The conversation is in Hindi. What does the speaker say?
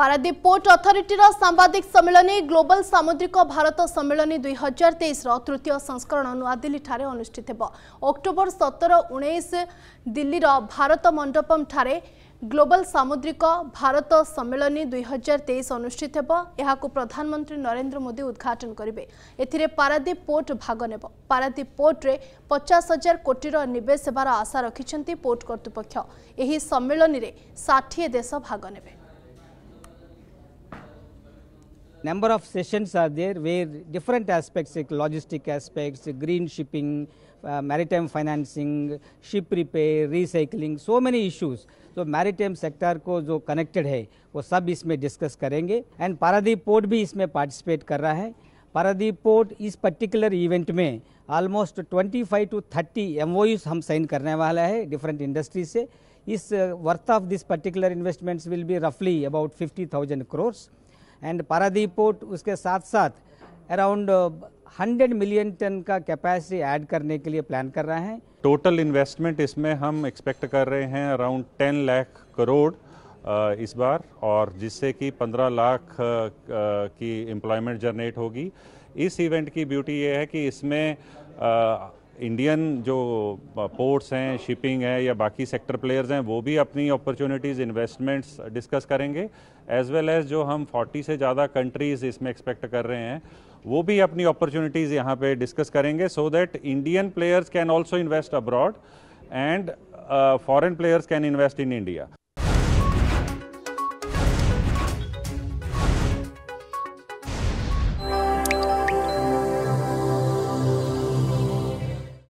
ପାରାଦୀପ ପୋର୍ଟ ଅଥରିଟିର ସାମ୍ବାଦିକ ସମ୍ମିଳନୀ ଗ୍ଲୋବାଲ ସାମୁଦ୍ରିକ ଭାରତ ସମ୍ମିଳନୀ ଦୁଇ ହଜାର ତେଇଶର ତୃତୀୟ ସଂସ୍କରଣ ନୂଆଦିଲ୍ଲୀଠାରେ ଅନୁଷ୍ଠିତ ହେବ। ଅକ୍ଟୋବର ସତର ଉଣେଇଶ ଦିଲ୍ଲୀର ଭାରତ ମଣ୍ଡପମ୍ଠାରେ ଗ୍ଲୋବାଲ ସାମୁଦ୍ରିକ ଭାରତ ସମ୍ମିଳନୀ ଦୁଇ ହଜାର ତେଇଶ ଅନୁଷ୍ଠିତ ହେବ। ଏହାକୁ ପ୍ରଧାନମନ୍ତ୍ରୀ ନରେନ୍ଦ୍ର ମୋଦି ଉଦ୍ଘାଟନ କରିବେ। ଏଥିରେ ପାରାଦୀପ ପୋର୍ଟ ଭାଗ ନେବ। ପାରାଦୀପ ପୋର୍ଟରେ ପଚାଶ ହଜାର କୋଟିର ନିବେଶ ହେବାର ଆଶା ରଖିଛନ୍ତି ପୋର୍ଟ କର୍ତ୍ତୃପକ୍ଷ। ଏହି ସମ୍ମିଳନୀରେ ଷାଠିଏ ଦେଶ ଭାଗ ନେବେ। Number of sessions are there where different aspects like logistic aspects green shipping uh, maritime financing ship repair recycling so many issues. तो मैरिटाइम सेक्टर को जो कनेक्टेड है वो सब इसमें डिस्कस करेंगे एंड पारादीप पोर्ट भी इसमें पार्टिसिपेट कर रहा है। पारादीप पोर्ट इस पर्टिकुलर इवेंट में ऑलमोस्ट 25 टू 30 एम हम साइन करने वाला है डिफरेंट इंडस्ट्री से। इस worth of this particular investments will be रफली about 50,000 crores and Paradip port उसके साथ साथ अराउंड हंड्रेड मिलियन टन का कैपेसिटी ऐड करने के लिए प्लान कर रहे हैं। टोटल इन्वेस्टमेंट इसमें हम एक्सपेक्ट कर रहे हैं अराउंड 10 लाख करोड़ इस बार, और जिससे कि 15 लाख की एम्प्लॉयमेंट जनरेट होगी। इस इवेंट की ब्यूटी ये है कि इसमें इंडियन जो पोर्ट्स हैं शिपिंग है, या बाकी सेक्टर प्लेयर्स हैं, वो भी अपनी अपॉर्चुनिटीज़ इन्वेस्टमेंट्स डिस्कस करेंगे एज वेल एज जो हम 40 से ज़्यादा कंट्रीज़ इसमें एक्सपेक्ट कर रहे हैं, वो भी अपनी अपॉर्चुनिटीज़ यहाँ पे डिस्कस करेंगे so that Indian players can also invest abroad and foreign players can invest in India